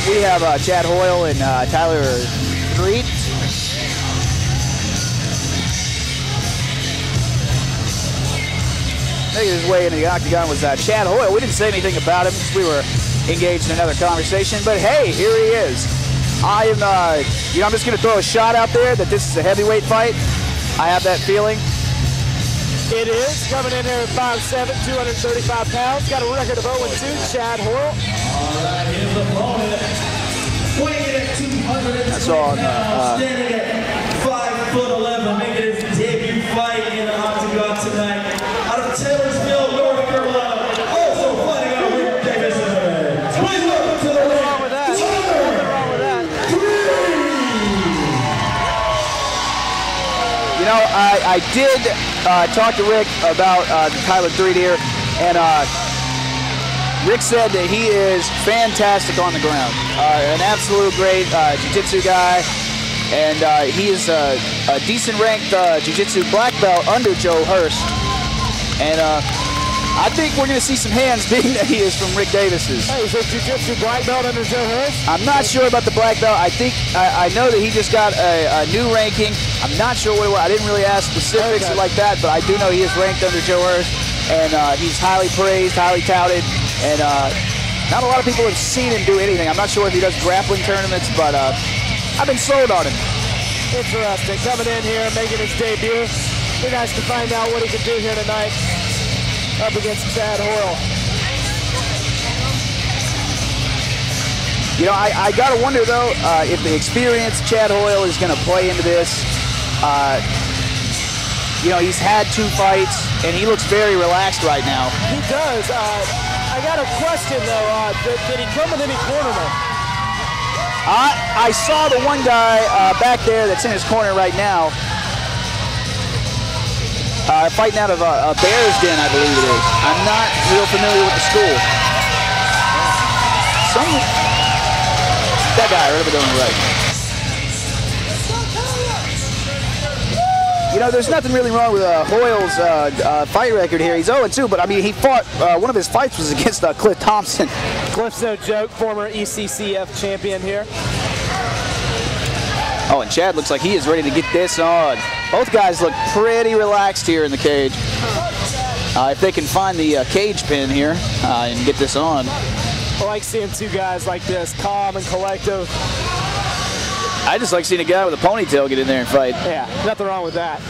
up we have uh, Chad Hoyle and uh, Tyler Threatte. Making his way into the octagon was uh, Chad Hoyle. We didn't say anything about him because we were engaged in another conversation, but hey, here he is. I am, uh, you know, I'm just going to throw a shot out there that this is a heavyweight fight. I have that feeling. It is coming in here at 5'7", 235 pounds. Got a record of 0-2, Chad Hoyle. That's on uh, uh, Standing at 5 foot 11, making his debut fight in the octagon tonight. Out of Taylorsville, North Carolina. Also fighting out of Rick Davis. Please welcome to the ring. wrong with that. Nothing wrong with that. You know, I, I did uh, talk to Rick about uh, the Tyler Threatte here, and uh, Rick said that he is fantastic on the ground. Uh, an absolute great uh, jiu-jitsu guy, and uh, he is a, a decent ranked uh, jiu-jitsu black belt under Joe Hurst. And uh, I think we're going to see some hands being that he is from Rick Davis's. Hey, is this jiu-jitsu black belt under Joe Hurst? I'm not sure about the black belt. I think I, I know that he just got a, a new ranking. I'm not sure what it was. I didn't really ask specifics Okay. like that, but I do know he is ranked under Joe Hurst, and uh, he's highly praised, highly touted, and uh, not a lot of people have seen him do anything. I'm not sure if he does grappling tournaments, but uh, I've been sold on him. Interesting. Coming in here, making his debut. Be nice to find out what he can do here tonight up against Chad Hoyle. You know, I, I gotta wonder though uh, if the experience Chad Hoyle is gonna play into this. Uh, you know, he's had two fights, and he looks very relaxed right now. He does. Uh, I got a question though. Uh, did, did he come with any cornermen? I, I saw the one guy uh, back there that's in his corner right now. Uh, fighting out of a, a Bears Den, I believe it is. I'm not real familiar with the school. Some that guy right over there on the right. You know, there's nothing really wrong with uh, Hoyle's uh, uh, fight record here. He's 0-2, but I mean, he fought. Uh, one of his fights was against uh, Cliff Thompson. Cliff's no joke, former ECCF champion here. Oh, and Chad looks like he is ready to get this on. Both guys look pretty relaxed here in the cage. Uh, if they can find the uh, cage pin here uh, and get this on. I like seeing two guys like this, calm and collective. I just like seeing a guy with a ponytail get in there and fight. Yeah, nothing wrong with that.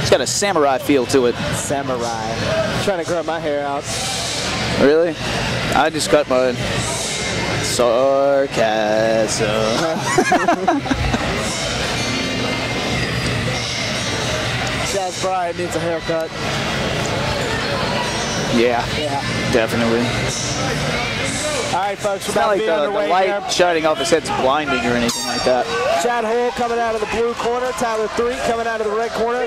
It's got a samurai feel to it. Samurai. trying to grow my hair out. Really? I just cut mine. Sarcasm. Chaz Bryant needs a haircut. yeah, Yeah. definitely. All right, folks, we're It's not about like the, the light here. shining off his head's blinding or anything like that. Chad Hoyle coming out of the blue corner. Tyler Threatte coming out of the red corner.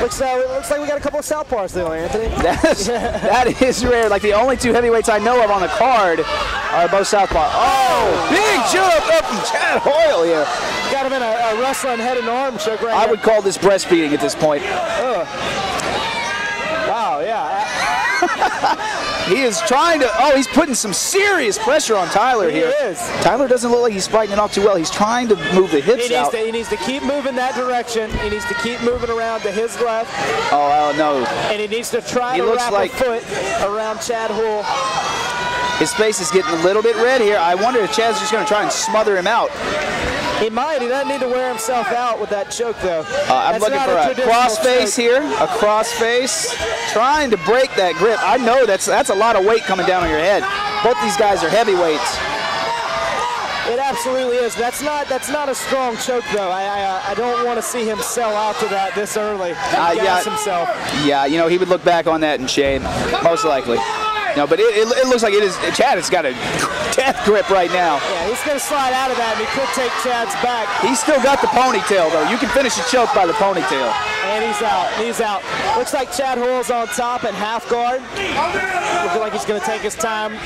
Looks, uh, looks like we got a couple of southpaws there, Anthony. That's, that is rare. Like the only two heavyweights I know of on the card are both Southpaw. Oh, big jump up from Chad Hoyle here. Got him in a, a wrestling head and arm choke right I here. would call this breastfeeding at this point. Wow, yeah. He is trying to. Oh, he's putting some serious pressure on Tyler here. He here. is. Tyler doesn't look like he's fighting it off too well. He's trying to move the He hips needs, out. to, he needs to keep moving that direction. He needs to keep moving around to his left, Oh, oh no. and he needs to try He to wrap like- a foot around Chad Hoyle. His face is getting a little bit red here. I wonder if Chad's just going to try and smother him out. He might. He doesn't need to wear himself out with that choke, though. Uh, I'm That's looking for a traditional cross face choke. here. A cross face. Trying to break that grip. I know that's that's a lot of weight coming down on your head. Both these guys are heavyweights. It absolutely is. That's not that's not a strong choke though. I I, uh, I don't want to see him sell out to that this early. Uh, Gas yeah. himself. Yeah, you know, he would look back on that in shame, most likely. No, but it, it, it looks like it is. Chad has got a death grip right now. Yeah, he's gonna slide out of that, and he could take Chad's back, He's still got the ponytail, though. You can finish a choke by the ponytail. and he's out. He's out. Looks like Chad Hoyle's on top at half guard. Looking like he's gonna take his time.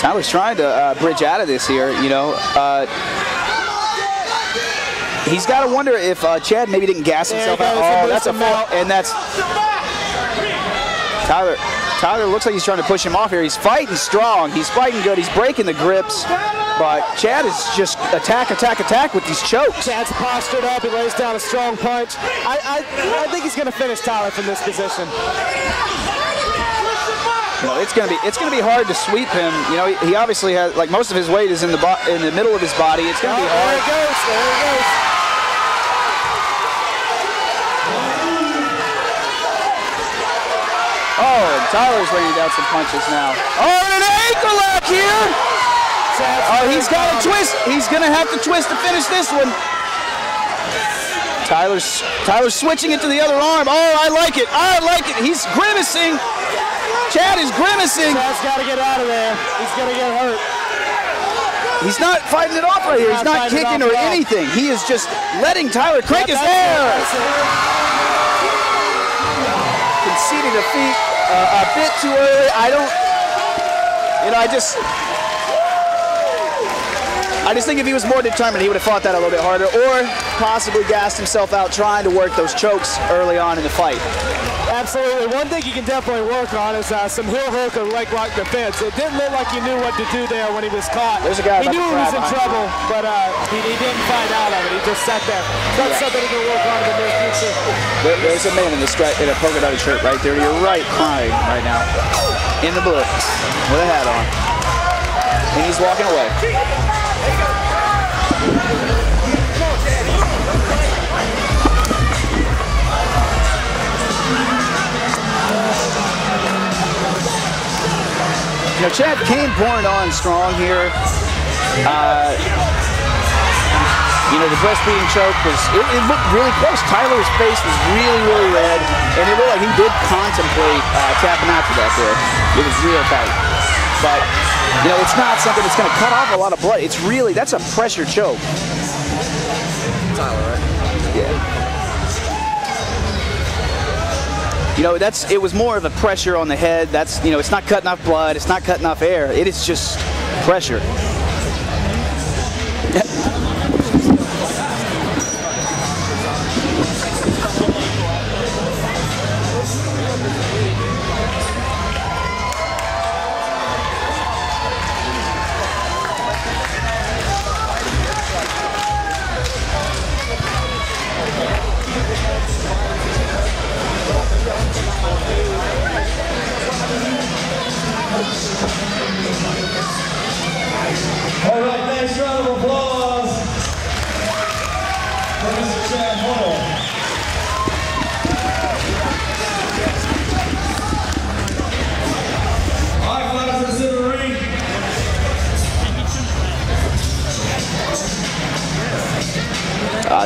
Tyler's trying to uh, bridge out of this here, you know. Uh, he's got to wonder if uh, Chad maybe didn't gas himself out. goes. Oh, that's a him full, out. and that's Tyler. Tyler looks like he's trying to push him off here. He's fighting strong. He's fighting good. He's breaking the grips. But Chad is just attack, attack, attack with these chokes. Chad's postured up. He lays down a strong punch. I, I, I think he's going to finish Tyler from this position. You know, it's gonna be it's gonna be hard to sweep him. You know, he, he obviously has like most of his weight is in the in the middle of his body. It's gonna Oh, be there hard. it goes. There it goes. Oh, and Tyler's laying down some punches now. Oh, and an ankle lock here. Oh, he's got to twist. He's gonna have to twist to finish this one. Tyler's Tyler's switching it to the other arm. Oh, I like it. I like it. He's grimacing. Chad is grimacing. Chad's got to get out of there. He's going to get hurt. He's not fighting it off right here. He's Not not kicking or anything. He is just letting Tyler crank his hair. conceded defeat uh, a bit too early. I don't, you know, I just, I just think if he was more determined, he would have fought that a little bit harder, or possibly gassed himself out trying to work those chokes early on in the fight. Absolutely. One thing you can definitely work on is uh, some heel hook or leg lock defense. It didn't look like he knew what to do there when he was caught. There's a guy He knew he was in trouble, but uh, he, he didn't find out of it. He just sat there. That's Yeah. something he can work on in the near future. There, there's a man in the in a polka dotted shirt right there to your right, crying right now, in the blue, with a hat on, and he's walking away. You know, Chad came pouring on strong here. Uh, you know, the breastfeeding choke was, it, it looked really close. Tyler's face was really, really red, and it looked like he did contemplate uh, tapping out to that there. It was real tight. But, you know, it's not something that's going to cut off a lot of blood. It's really, that's a pressure choke. Tyler, You know, that's it was more of a pressure on the head. That's you know, it's not cutting off blood, it's not cutting off air. It is just pressure.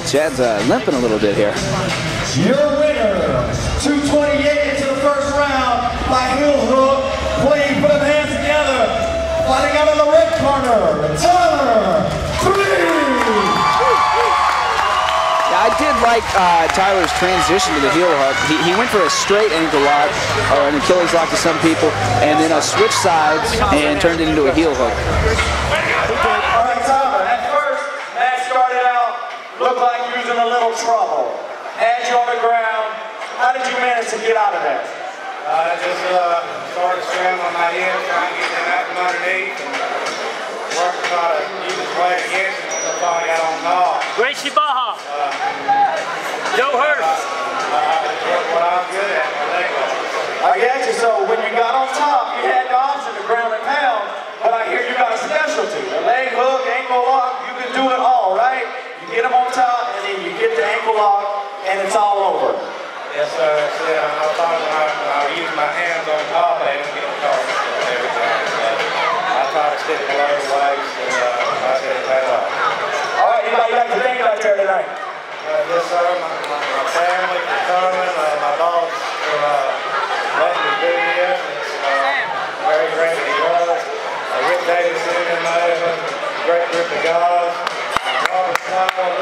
Uh, Chad's uh, limping a little bit here. Your winner, 228 into the first round by heel hook. Please put them hands together. Fighting out of the red corner, Tyler Threatte. Yeah, I did like uh, Tyler's transition to the heel hook. He, he went for a straight ankle lock or an Achilles lock to some people, and then a switch sides and turned it into a heel hook. All right, Tyler, at first, match started out, looked like you was in a little trouble. Had you on the ground. How did you manage to get out of there? I just uh, started scrambling my hips, trying to get them out from underneath, and worked to try to use his weight against him until I finally got on top. Gracie Barra. Uh, Joe Hurst. Worked what I'm good at, my leg lock. I get you. So when you got on top, you had the option to ground and pound, but I hear you got a specialty. A leg hook, ankle lock, you can do it all, right? You get them on top, and then you get the ankle lock, and it's all over. Yes, sir, that's it. I, I thought when I, when I use my hands on top, they don't get caught every time. So I try to stick below the waist, and uh, I said it paid off. All right, anybody like to thank out there tonight? Uh, yes, sir. My, my, my family for coming. Uh, my dogs for uh, letting me do this. It's uh, very great to be was. Uh,